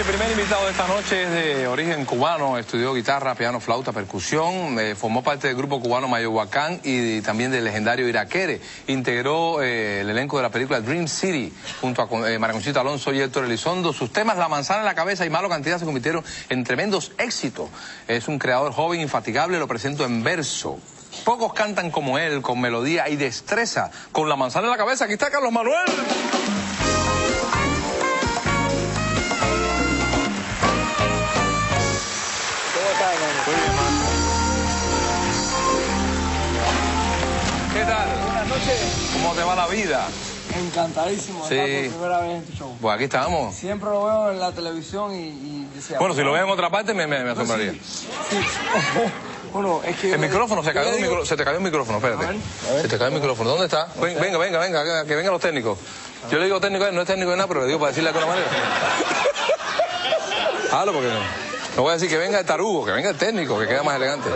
Mi primer invitado de esta noche es de origen cubano, estudió guitarra, piano, flauta, percusión, eh, formó parte del grupo cubano Mayohuacán y, también del legendario Iraquere. Integró eh, el elenco de la película Dream City junto a eh, Alonso y Héctor Elizondo. Sus temas La manzana en la cabeza y Malo Cantidad se convirtieron en tremendos éxitos. Es un creador joven, infatigable, lo presento en verso. Pocos cantan como él, con melodía y destreza. Con la manzana en la cabeza, aquí está Carlos Manuel. Noches. ¿Cómo te va la vida? Encantadísimo de Sí. estar por primera vez en tu show. Pues aquí estamos. Siempre lo veo en la televisión y, y decía... Bueno, si lo ves en otra parte me, me, me asombraría. Sí. bueno, es que... El micrófono, se, cayó micro- se te cayó el micrófono, espérate. A ver, a ver. Se te cayó el micrófono. ¿Dónde está? Ven- venga, venga, venga, que, vengan los técnicos. Yo le digo técnico, a él, no es técnico de nada, pero le digo para decirle de alguna manera. Hágalo porque no. Voy a decir que venga el tarugo, que venga el técnico, que queda más elegante.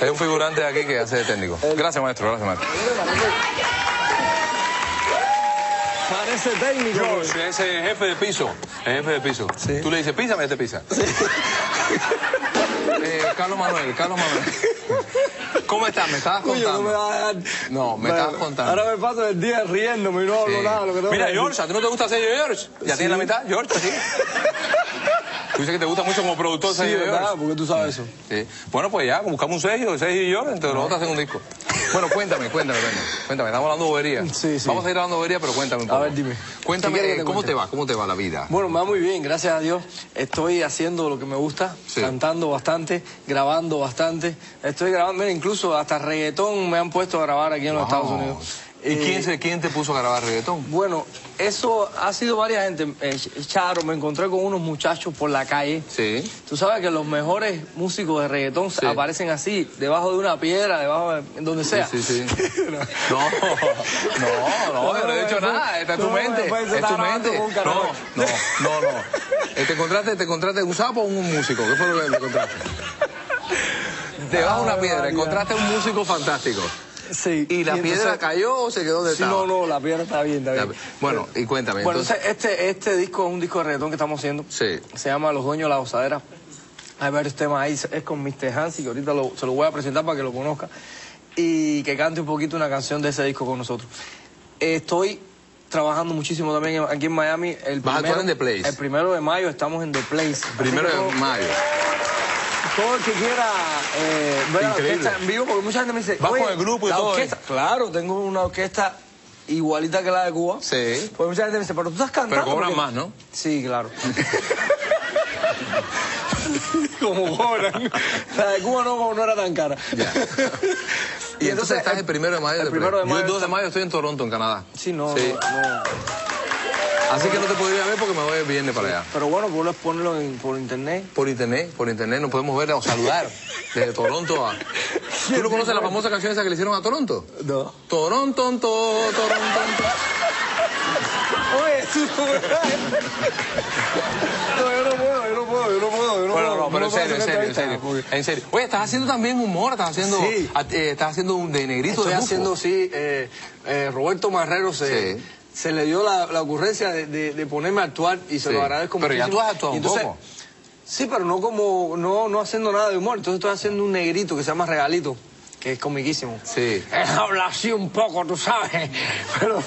Es un figurante de aquí que hace de técnico. Gracias, maestro, gracias, maestro. Parece técnico. George, ese jefe de piso, el jefe de piso. Sí. Tú le dices, písame, este pisa. Eh, Carlos Manuel, Carlos Manuel. ¿Cómo estás? ¿Me estabas Uy, no me contando? dejar. No, me Bueno, estabas contando. Ahora me paso el día riéndome y no hablo Sí. nada. Lo que tengo Mira, que. George, ¿a ti no te gusta Sergio George? ¿Ya Sí. tienes la mitad, George? ¿sí? Tú dices que te gusta mucho como productor Sí, Sergio ¿verdad? Porque tú sabes eso. Sí. Bueno, pues ya, buscamos un Sergio, Sergio y yo, entre los otros hacen un disco. Bueno, cuéntame, cuéntame, cuéntame. Cuéntame, estamos hablando de bobería. Sí, sí. Vamos a ir hablando de bobería, pero cuéntame un A poco. ver, dime. Cuéntame, ¿Qué quieres que eh, te ¿cómo cuente? te va? ¿Cómo te va la vida? Bueno, me va muy bien, gracias a Dios. Estoy haciendo lo que me gusta, Sí. cantando bastante, grabando bastante. Estoy grabando, mira, incluso hasta reggaetón me han puesto a grabar aquí en los Estados. Unidos. ¿Y Eh, quién, se- quién te puso a grabar reggaetón? Bueno, eso ha sido varias gente. Eh, Charo, me encontré con unos muchachos por la calle. Sí. Tú sabes que los mejores músicos de reggaetón Sí. aparecen así, debajo de una piedra, debajo de en donde sea. Sí, sí, sí. No, no, no, yo no he dicho nada, está en tu No, mente, es está tu mente. No, no, no, no. Eh, ¿Te encontraste, te encontraste un sapo o un músico? ¿Qué fue lo que te encontraste? Debajo de una Ay, piedra, encontraste un músico fantástico. Sí. ¿Y la entonces- piedra cayó o se quedó donde Sí, estaba? no, no, la piedra está bien, está bien. Bueno, y cuéntame, Bueno, entonces... este, este disco es un disco de reggaetón que estamos haciendo. Sí. Se llama Los Dueños de la Gozadera. Hay varios temas ahí. Es con Mr. Hansi, que ahorita lo- se lo voy a presentar para que lo conozca. Y que cante un poquito una canción de ese disco con nosotros. Estoy trabajando muchísimo también aquí en Miami. El Vas a actuar en The Place. El primero de mayo estamos en The Place. Primero de mayo. Todo el que quiera eh, ver a la Increíble. orquesta en vivo, porque mucha gente me dice, Vas "Oye, con el grupo y la todo, orquesta". ¿eh? Claro, tengo una orquesta igualita que la de Cuba. Sí. Pues mucha gente me dice, pero tú estás cantando. Pero cobran porque-". más, ¿no? Sí, claro. Como cobran. La de Cuba no, no era tan cara. Ya. Y entonces estás el primero de mayo. el de primero de Yo el mayo 2 de mayo estoy en Toronto, en Canadá. Sí, no, Sí. no, no. Así que no te podría ver porque me voy el viernes para allá. Pero bueno, puedes ponerlo en- por internet. Por internet, por internet nos podemos ver o saludar desde Toronto a... ¿Tú no conoces la famosa canción esa que le hicieron a Toronto? No. Toronto, to, Toronto. Oye, tú no, yo no puedo, yo no puedo, yo no puedo, yo no Bueno, puedo. no, pero en serio, en serio, en serio. En serio. Oye, estás haciendo también humor, estás haciendo... Sí. eh, estás haciendo un de negrito Estoy de haciendo, sí, eh, eh, Roberto Marrero se, Sí. Se le dio la, la ocurrencia de, de- de ponerme a actuar y se Sí. lo agradezco Pero ya muchísimo. tú has actuado un entonces, poco. Sí, pero no como, no, no haciendo nada de humor. Entonces estoy haciendo un negrito que se llama Regalito, que es comiquísimo. Sí. Habla así un poco, tú sabes. Pero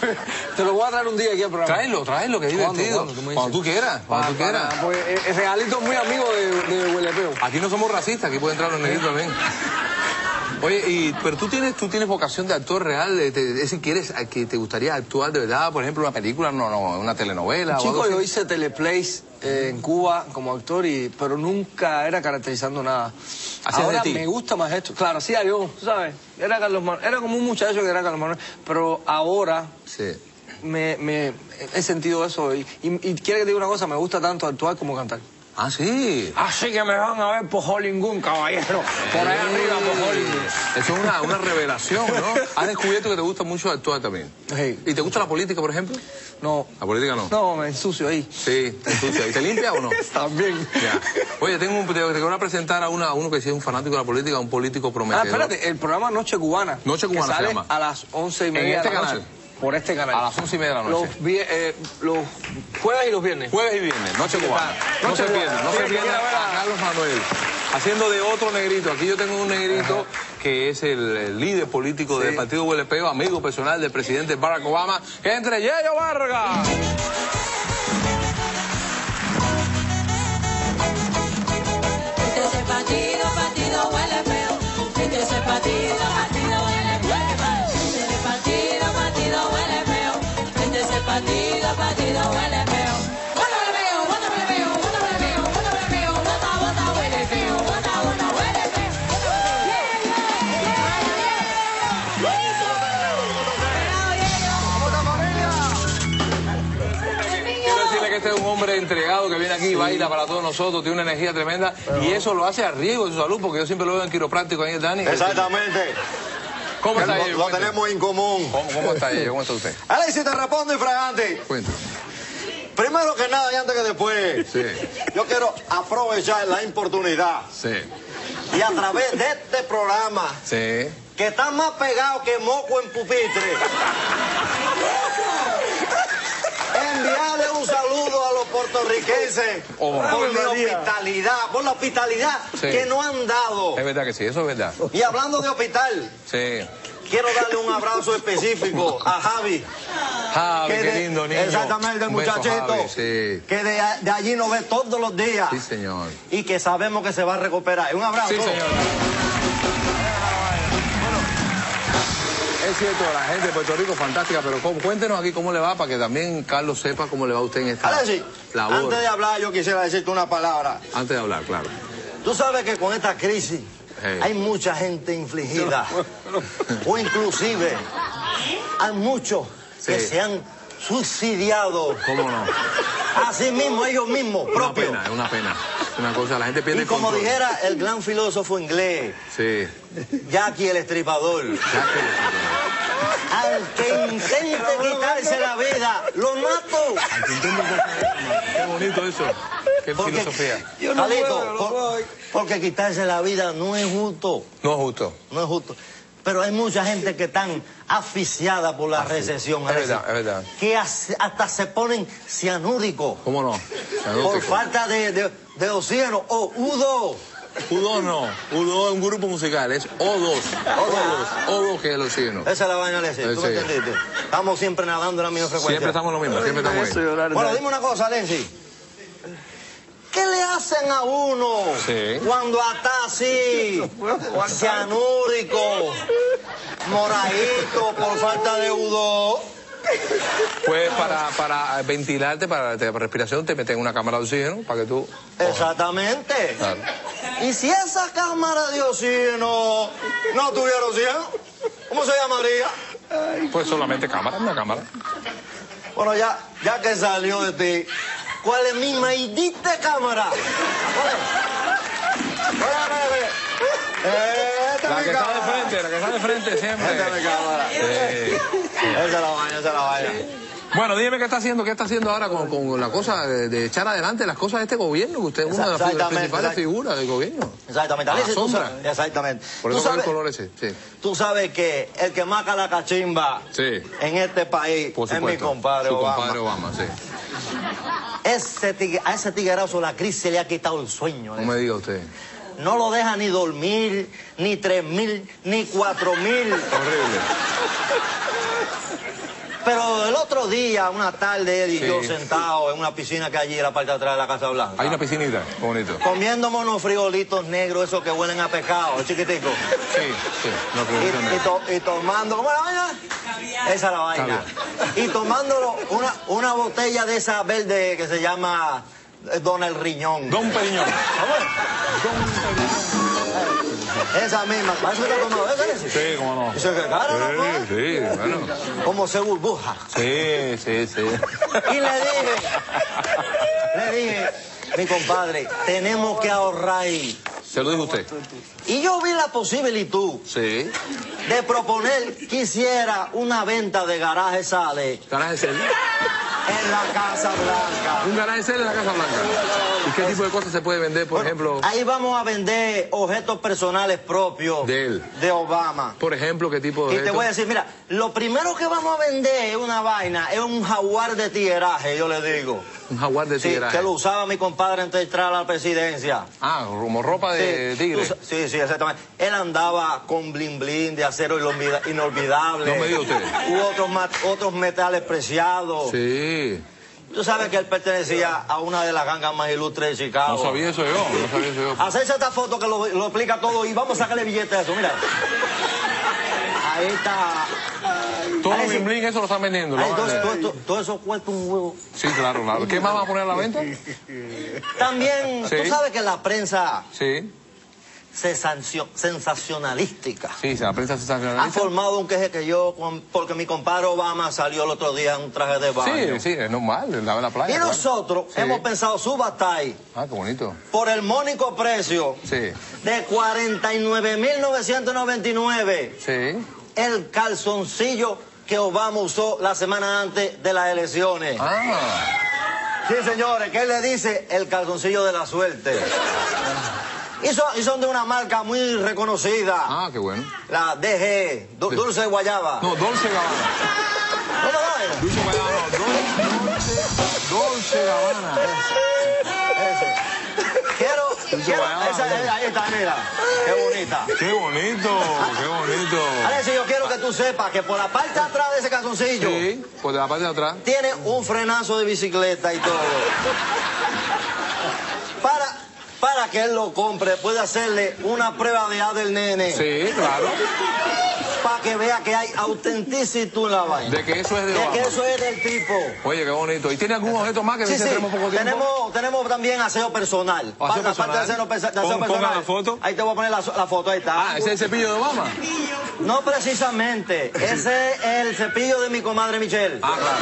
te lo voy a traer un día aquí al programa. Tráelo, tráelo, que es ¿Cuándo, divertido. cuándo? ¿Tú me Cuando tú quieras, cuando tú quieras. pues, eh, el regalito es muy amigo de, de Huelepeo. Aquí no somos racistas, aquí puede entrar los negritos también. Oye, y, pero tú tienes, tú tienes vocación de actor real, es decir, ¿quieres, que te gustaría actuar de verdad, por ejemplo, una película, no, no, una telenovela o Chico, algo yo hice teleplays eh, en Cuba como actor, y, pero nunca era caracterizando nada. Ahora me gusta más esto. Claro, hacía yo, tú ¿sabes? Era Carlos Manuel, era como un muchacho que era Carlos Manuel, pero ahora Sí. me, me- he sentido eso. Y, y, y quiero que te diga una cosa, me gusta tanto actuar como cantar. Ah, sí. Así que me van a ver por Hollywood, caballero. Por allá arriba, por Hollywood. Eso es una, una revelación, ¿no? Has descubierto que te gusta mucho actuar también. Sí. ¿Y te gusta la política, por ejemplo? No, La política no. no, me ensucio ahí. Sí, te ensucia. ¿Y te limpia o no? También. Ya. Oye, tengo un, te, te voy a presentar a, una, a uno que sí es un fanático de la política, un político Ah, prometedor. espérate, el programa Noche Cubana. Noche Cubana que se llama. a las once y En media este de la canal. noche. Por este canal. A las once y media de la noche. Los, eh, los jueves y los viernes. Jueves y viernes, noche cubana. está. No Noche se pierdan, no se pierdan a- Carlos Manuel. Haciendo de otro negrito. Aquí yo tengo un negrito que es el, líder político del partido Huelepeo, amigo personal del presidente Barack Obama, que entre Yello Vargas. Este es el partido, partido huele feo. Este es el partido, partido entregado que viene aquí y baila para todos nosotros, tiene una energía tremenda y eso lo hace a riesgo de su salud porque yo siempre lo veo en quiropráctico ahí, Dani. Exactamente. ¿Cómo está lo, Yello? lo tenemos en común. ¿Cómo, cómo está Yello? ¿Cómo está usted? Alexis, te respondo infragante. Cuéntame. Primero que nada y antes que después, Sí. yo quiero aprovechar la oportunidad Sí, y a través de este programa, sí. que está más pegado que moco en pupitre, enviarle un saludo a los puertorriquenses Oh. por mi hospitalidad, por la hospitalidad Sí. que nos han dado. Es verdad que sí, eso es verdad. Y hablando de hospital, Sí. quiero darle un abrazo específico a Javi. Javi, que qué de- lindo niño. Exactamente, el muchachito. Javi, sí. Que de, de allí nos ve todos los días. Sí, señor. Y que sabemos que se va a recuperar. Un abrazo. Sí, señor. Es cierto, la gente de Puerto Rico fantástica, pero ¿cómo? cuéntenos aquí cómo le va para que también Carlos sepa cómo le va a usted en esta Alexis, labor. antes de hablar, yo quisiera decirte una palabra. Antes de hablar, claro. Tú sabes que con esta crisis Hey. hay mucha gente infligida. o inclusive hay muchos que se han suicidiado. ¿Cómo no? A sí mismos, ellos mismos, Una propios. pena, es una pena. Es una cosa, la gente pierde Y como control. dijera el gran filósofo inglés, Sí. Jackie el Estripador, Ya que- al que intente quitarse la vida, lo mato. Qué bonito eso. Qué Porque, filosofía. Yo no Calito, puedo, no por- puedo. porque quitarse la vida no es justo, No es justo. no es justo. Pero hay mucha gente que están asfixiada por la recesión. Es verdad, es verdad. Que hasta se ponen cianúricos ¿Cómo no? por falta de, de- de oxígeno o U2. U2 no. U2 es un grupo musical, es O2. O2. O2 que es el oxígeno. Esa es la vaina, Alexis. ¿Tú me Sí. entendiste? Estamos siempre nadando en la misma frecuencia. Siempre estamos lo mismo, siempre estamos ahí. Bueno, dime una cosa, Alexis. ¿Qué le hacen a uno Sí. cuando está así, cianúrico, moradito, por falta de U2? Pues para, para ventilarte, para la respiración, te meten una cámara de oxígeno para que tú... Exactamente. Claro. Y si esa cámara de oxígeno no tuviera oxígeno, ¿cómo se llamaría? Pues solamente cámara, una cámara. Bueno, ya, ya que salió de ti, ¿cuál es mi maldita cámara? Oye. Esta La que está de frente, la que está de frente siempre. Esta es mi cámara. Sí. Esa es la vaina, esa es la vaina. Bueno, dime qué está haciendo, qué está haciendo ahora con, con la cosa de, de echar adelante las cosas de este gobierno, que usted es una de las principales figuras del gobierno. Exactamente. A la sombra. sabes- exactamente. Por eso con el sabes- color ese, sí. Tú sabes que el que marca la cachimba Sí. en este país Por es mi compadre Su Obama. compadre Obama, sí. Ese tigre- a ese tiguerazo la crisis le ha quitado el sueño. No me diga usted. No lo deja ni dormir, ni tres mil, ni cuatro mil. Horrible. Pero el otro día, una tarde, él y Sí. yo sentados en una piscina que hay allí en la parte de atrás de la Casa Blanca. Hay una piscinita, bonito. Comiéndome unos frijolitos negros, esos que huelen a pescado, chiquiticos. Sí, sí. No, Y, y to- y tomando, ¿cómo es la vaina? Esa es la vaina. Y tomándolo una, una botella de esa verde que se llama eh, Don El Riñón. Don Periñón. ¿Cómo es? Esa misma. ¿Para eso te has tomado? Alexis? Sí, cómo no. Eso es que claro, ¿no? Sí, pues? sí, bueno. Como se burbuja. Sí, sí, sí. Y le dije, le dije, mi compadre, tenemos que ahorrar. Se lo dijo usted. Y yo vi la posibilidad Sí. de proponer que hiciera una venta de garaje sale Garaje serio. En la Casa Blanca. Un garage sale en la Casa Blanca. ¿Y qué tipo de cosas se puede vender, por ejemplo? Ahí vamos a vender objetos personales propios De él. de Obama. Por ejemplo, ¿qué tipo de Y te voy a decir, mira, lo primero que vamos a vender es una vaina, es un jaguar de tigueraje, yo le digo. Un jaguar de Sí, tigre. que lo usaba mi compadre antes de entrar a la presidencia. Ah, como ropa de Sí, tigre. Sí, sí, exactamente. Él andaba con blin blin de acero inolvida- inolvidable. No me diga usted. U otros, otros metales preciados. Sí. Tú sabes que él pertenecía a una de las gangas más ilustres de Chicago. No sabía eso yo, no sabía eso yo. Hacerse esta foto que lo, lo explica todo y vamos a sacarle billete a eso, mira. Ahí está. Todo ahí el sí. bling eso lo están vendiendo. lo Ahí, van a todo, vender. todo, todo- todo eso cuesta un huevo. Sí, claro, claro. ¿Qué más van a poner a la venta? También, Sí. tú sabes que la prensa Sí, sensacio- sensacionalística sí, la prensa ha sensacionalista. formado un queje que yo, porque mi compadre Obama salió el otro día en un traje de baño. Sí, sí, es normal, en la playa. Y claro. nosotros Sí. hemos pensado subatar Ah, qué bonito. por el mónico precio Sí, de 49.999 sí. el calzoncillo que Obama usó la semana antes de las elecciones. Ah, Sí, señores, que él le dice el calzoncillo de la suerte. Y son, y son de una marca muy reconocida, ah, qué bueno. la DG, Du- Dulce Guayaba. No, Dolce Gabbana. No, no, no, Dulce Gabbana, no, Dolce, Dolce Gabbana. Quiero, esa, ahí está, mira, qué bonita. Qué bonito, qué bonito. Alexis, yo quiero que tú sepas que por la parte de atrás de ese calzoncillo Sí, por la parte de atrás. tiene un frenazo de bicicleta y todo. Para, para que él lo compre, puede hacerle una prueba de A del nene. Sí, claro. Para que vea que hay autenticidad en la vaina. De que eso es de De que eso es del tipo. Oye, qué bonito. ¿Y tiene algún objeto más que Sí, dice sí. tenemos poco tiempo? Tenemos, tenemos también aseo personal. Aseo Parte- personal. parte de aseo, de aseo Pon- ponga personal. la foto. Ahí te voy a poner la, la foto, ahí está. Ah, ese es el cepillo de Obama. No precisamente. Ese es el cepillo de mi comadre Michelle. Ah, claro.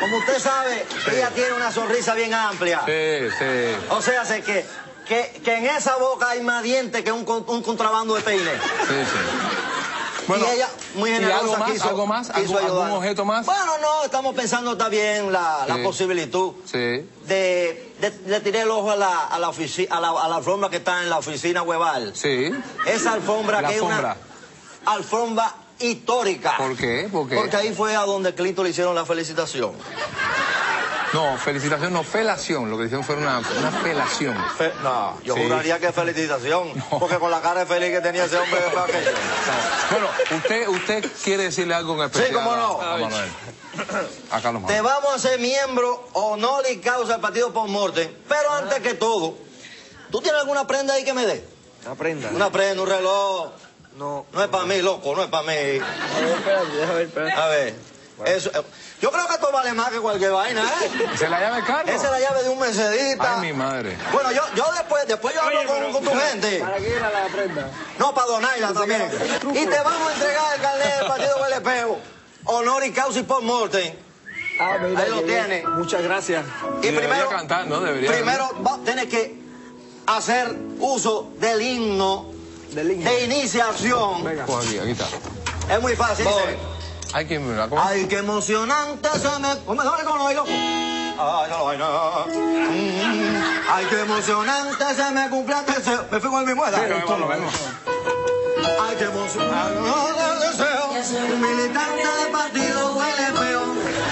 Como usted sabe, ella tiene una sonrisa bien amplia. Sí, sí. O sea, sé que, que, que en esa boca hay más dientes que un, un contrabando de peine. Sí, sí. Bueno, y ella, muy ¿y generosa, algo más? quiso- ¿Algo más? quiso ¿Algún- objeto más? Bueno, no, estamos pensando bien la, la posibilidad Sí. de, de- Le tiré el ojo a la, a la, ofici- a la, a la alfombra que está en la oficina Hueval. Sí. Esa alfombra La que es alfombra. una alfombra histórica. ¿Por qué? ¿Por qué? Porque ahí fue a donde Clinton le hicieron la felicitación. No, felicitación, no, felación. Lo que hicieron fue una, una felación. Fe- no, yo Sí. juraría que felicitación. Porque con la cara de feliz que tenía ese hombre fue aquello. Bueno, usted, usted quiere decirle algo en especial cómo no. a, a Manuel. A Carlos Te vamos a hacer miembro honor y causa del partido por morte. Pero antes que todo, ¿tú tienes alguna prenda ahí que me dé? Aprenda. Una prenda, un reloj. No. No es para mí, loco, no es para mí. A ver, espérate, déjame ver, espérate. A ver. Eso, eh, yo creo que esto vale más que cualquier vaina, ¿eh? ¿Se la llave Carlos? Esa es la llave de un Mercedita. Ay, mi madre. Bueno, yo, yo después, después yo hablo con, con tu gente. ¿Para qué era la prenda? No, para donarla también. Y te vamos a entregar el carnet del partido Huelepeo. Honor y causa y por morte. Ah, mira, Ahí lo tiene. Muchas gracias. Y Debería primero, cantar, ¿no? Debería. primero va- tienes que hacer uso del himno Del himno. de iniciación. Venga. Pues aquí, aquí está. Es muy fácil. Dice, Hay que ¿cómo? Ay, qué emocionante se me... ¿Cómo me con hoy, loco? Ay, no, ay, no. Mm, Ay, qué emocionante se me cumple el deseo. Me fui con el mismo edad. Esto lo vemos. Ay, qué emocionante el deseo. Un militante del partido huele feo.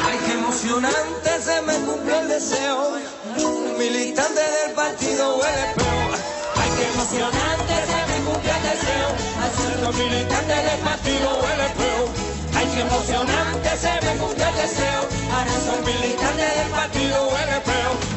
Ay, qué emocionante se me cumplió el deseo. Un militante del partido huele feo. Ay, qué emocionante se me cumplió el deseo. Hacer los militantes del partido huele feo. Aquí emocionante se ve un deseo. Ahora son militantes del partido europeo.